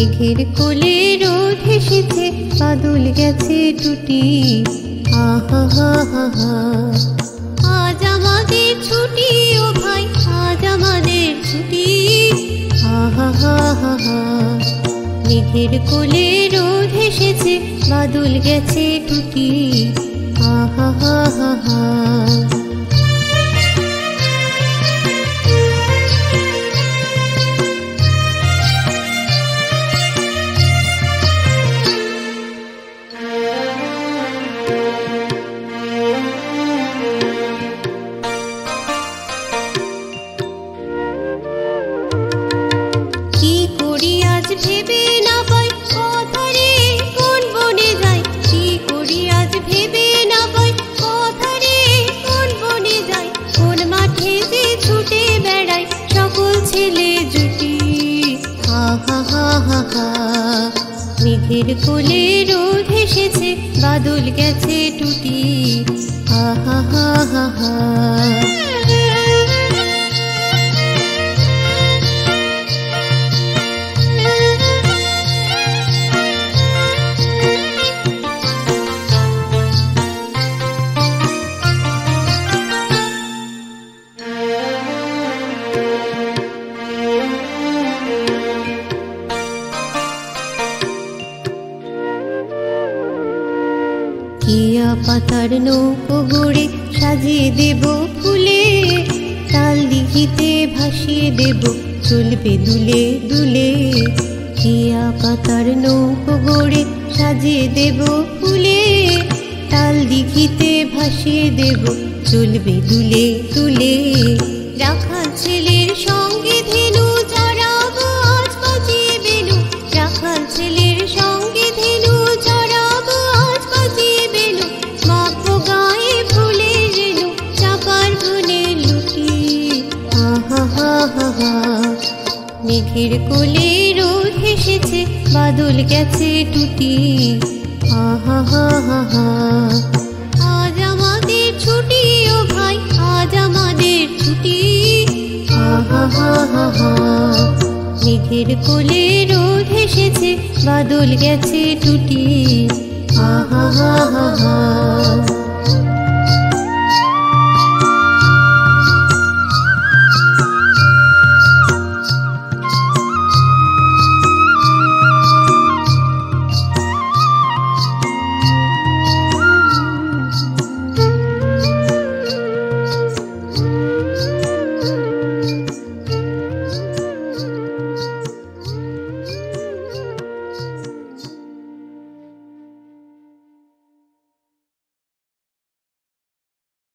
মেঘের কোলে রোধ এসেছে, বাদল গেছে টুটি আহা, হা হা হা। আজ আমাদের ছুটি, ও ভাই, আজ আমাদের ছুটি। আহা, হা হা হা। মেঘের কোলে রোদ এসেছে, বাদল গেছে টুটি আহা, হা হা হা। মেঘের কোলে রোদ এসেছে বাদল গেছে টুটি। হা হা হা হা। কিয়া পাতার নৌকো গড়ে সাজিয়ে দেব ফুলে। তাল দিঘিতে ভাসিয়ে দেব চলবে দুলে দুলে। কিয়া পাতার নৌকো গড়ে সাজিয়ে দেব ফুলে। তাল দিঘিতে ভাসিয়ে দেব চলবে দুলে দুলে। রাখা ছেলের সঙ্গে মেঘের কোলে রোদ হেসেছে, বাদল গেছে টুটি। আহা, হা হা হা। আজ আমাদের ছুটি, ও ভাই, আজ আমাদের ছুটি। আহা, হা হা হা। মেঘের কোলে রোদ এসেছে বাদল গেছে টুটি। আহা, হা হা হা।